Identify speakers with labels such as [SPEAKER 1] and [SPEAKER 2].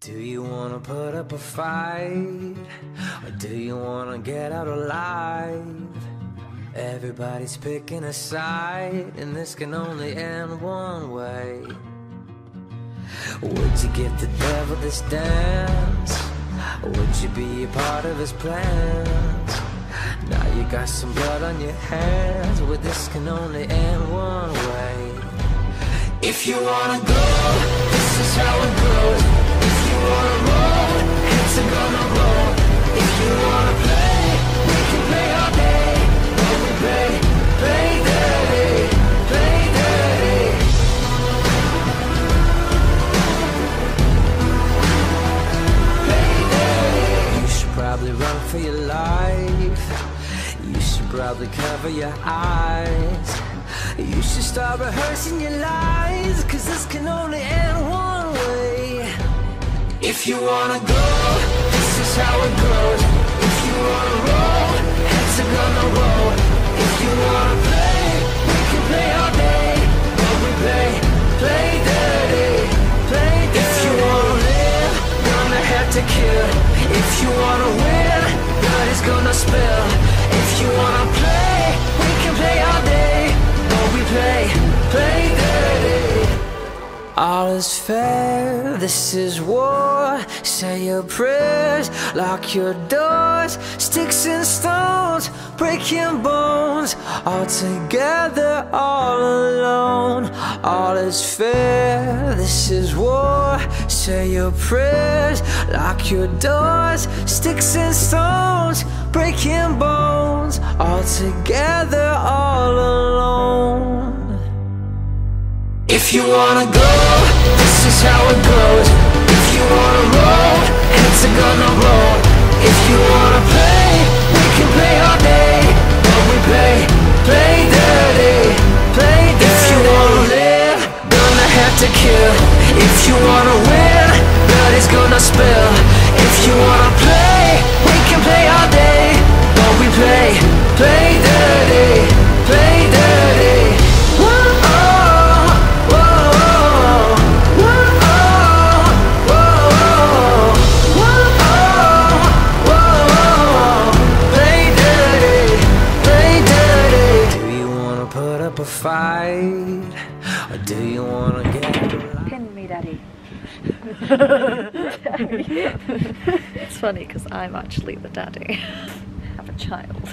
[SPEAKER 1] Do you wanna put up a fight? Or do you wanna get out alive? Everybody's picking a side, and this can only end one way. Would you give the devil this dance? Or would you be a part of his plans? Now you got some blood on your hands, well, this can only end one way. If you wanna go, for your life. You should probably cover your eyes. You should start rehearsing your lies, cause this can only end one way. If you wanna go, this is how it goes. If you wanna roll, heads are gonna roll. If you wanna play, we can play all day. But we play, play dirty, play dirty. If you wanna live, gonna have to kill. If you wanna All is fair, this is war. Say your prayers, lock your doors. Sticks and stones, breaking bones. All together, all alone. All is fair, this is war. Say your prayers, lock your doors. Sticks and stones, breaking bones. All together, all alone. If you wanna go, this is how it goes. If you wanna roll, heads are gonna roll. If you wanna play, we can play all day. But we play, play dirty, play dirty. If you wanna live, gonna have to kill. A fight, or do you wanna get?
[SPEAKER 2] Pin me, Daddy. it's funny because I'm actually the daddy. I have a child.